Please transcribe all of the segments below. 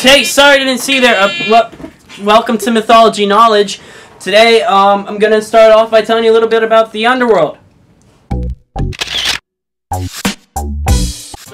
Hey, sorry I didn't see there. Uh, well, welcome to Mythology Knowledge. Today, um, I'm gonna start off by telling you a little bit about the underworld.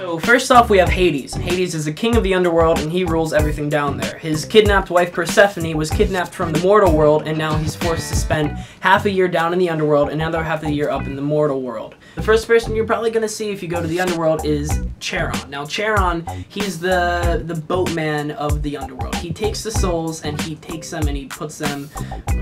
So first off, we have Hades. Hades is the king of the underworld, and he rules everything down there. His kidnapped wife Persephone was kidnapped from the mortal world, and now he's forced to spend half a year down in the underworld and another half of the year up in the mortal world. The first person you're probably gonna see if you go to the underworld is Charon. Now Charon, he's the the boatman of the underworld. He takes the souls and he takes them and he puts them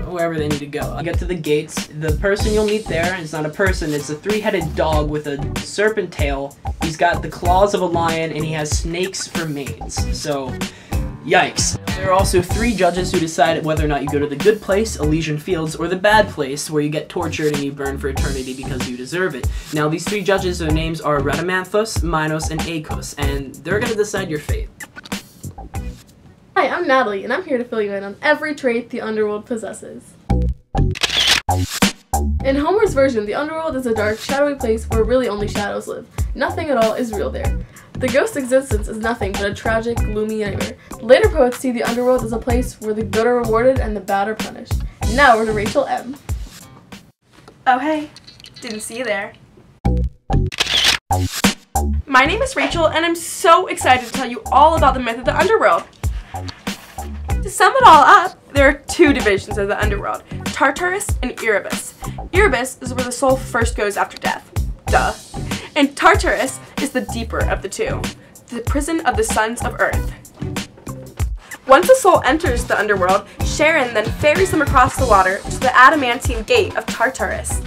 wherever they need to go. You get to the gates. The person you'll meet there is not a person. It's a three-headed dog with a serpent tail. He's got the claws of a lion and he has snakes for manes. So, yikes. There are also three judges who decide whether or not you go to the good place, Elysian Fields, or the bad place, where you get tortured and you burn for eternity because you deserve it. Now, these three judges, their names are Rhadamanthus, Minos, and Aeacus, and they're gonna decide your fate. Hi, I'm Natalie, and I'm here to fill you in on every trait the underworld possesses. In Homer's version, the underworld is a dark, shadowy place where really only shadows live. Nothing at all is real there. The ghost's existence is nothing but a tragic, gloomy nightmare. Later poets see the underworld as a place where the good are rewarded and the bad are punished. Now we're to Rachel M. Oh hey, didn't see you there. My name is Rachel and I'm so excited to tell you all about the myth of the underworld. To sum it all up, there are two divisions of the underworld, Tartarus and Erebus. Erebus is where the soul first goes after death. Duh. And Tartarus is the deeper of the two, the prison of the sons of Earth. Once a soul enters the underworld, Charon then ferries them across the water to the adamantine gate of Tartarus.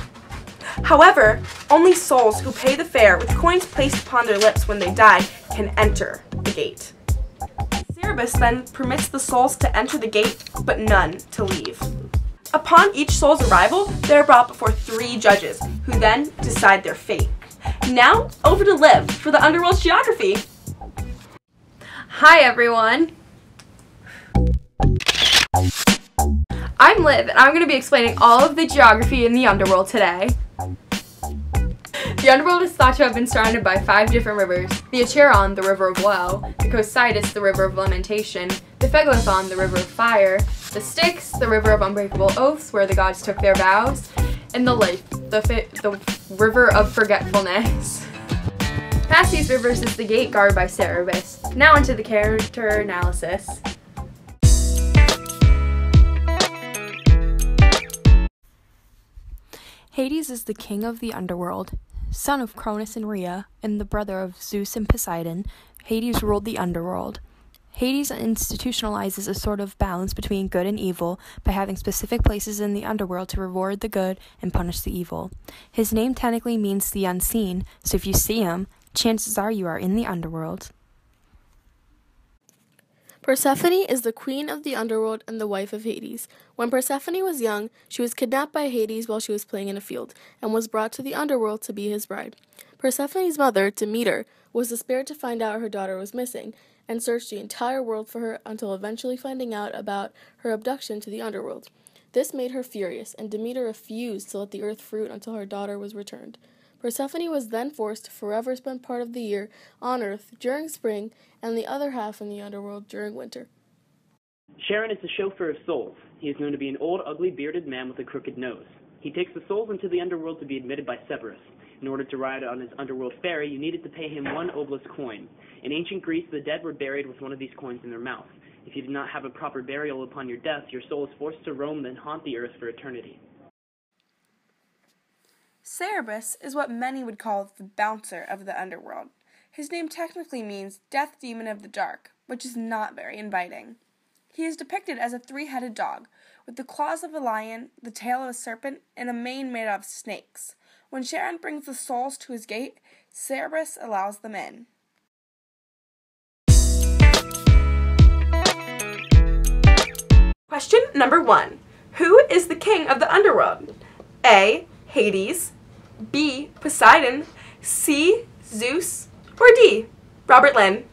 However, only souls who pay the fare with coins placed upon their lips when they die can enter the gate. Cerberus then permits the souls to enter the gate, but none to leave. Upon each soul's arrival, they are brought before three judges, who then decide their fate. Now, over to Liv for the Underworld's geography. Hi everyone! I'm Liv, and I'm going to be explaining all of the geography in the Underworld today. The Underworld is thought to have been surrounded by five different rivers. The Acheron, the river of woe, the Cocytus, the river of lamentation, the Phlegethon, the river of fire, the Styx, the river of unbreakable oaths, where the gods took their vows, and the Lethe, the, the river of forgetfulness. Past these rivers is the gate guarded by Cerberus. Now into the character analysis. Hades is the king of the underworld. Son of Cronus and Rhea, and the brother of Zeus and Poseidon, Hades ruled the underworld. Hades institutionalizes a sort of balance between good and evil by having specific places in the underworld to reward the good and punish the evil. His name technically means the unseen, so if you see him, chances are you are in the underworld. Persephone is the queen of the underworld and the wife of Hades. When Persephone was young, she was kidnapped by Hades while she was playing in a field, and was brought to the underworld to be his bride. Persephone's mother, Demeter, was despair to find out her daughter was missing, and searched the entire world for her until eventually finding out about her abduction to the underworld. This made her furious, and Demeter refused to let the earth fruit until her daughter was returned. Persephone was then forced to forever spend part of the year on Earth during spring and the other half in the underworld during winter. Charon is the chauffeur of souls. He is known to be an old, ugly, bearded man with a crooked nose. He takes the souls into the underworld to be admitted by Cerberus. In order to ride on his underworld ferry, you needed to pay him one obelisk coin. In ancient Greece, the dead were buried with one of these coins in their mouth. If you did not have a proper burial upon your death, your soul is forced to roam and haunt the earth for eternity. Cerberus is what many would call the bouncer of the underworld. His name technically means Death Demon of the Dark, which is not very inviting. He is depicted as a three headed dog, with the claws of a lion, the tail of a serpent, and a mane made of snakes. When Charon brings the souls to his gate, Cerberus allows them in. Question number one Who is the king of the underworld? A. Hades. B. Poseidon, C. Zeus, or D. Robert Lynn?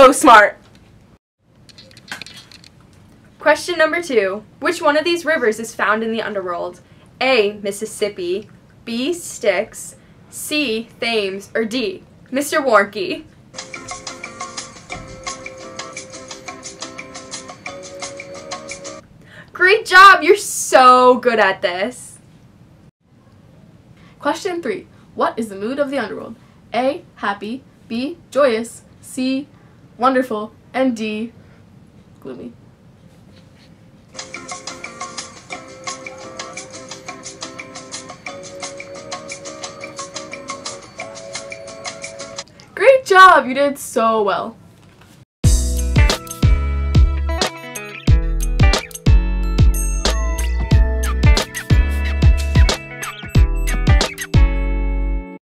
So smart! Question number two. Which one of these rivers is found in the underworld? A. Mississippi, B. Styx, C. Thames, or D. Mr. Warnke. Great job! You're so good at this. Question 3. What is the mood of the underworld? A. Happy. B. Joyous. C. Wonderful. And D. Gloomy. Great job! You did so well.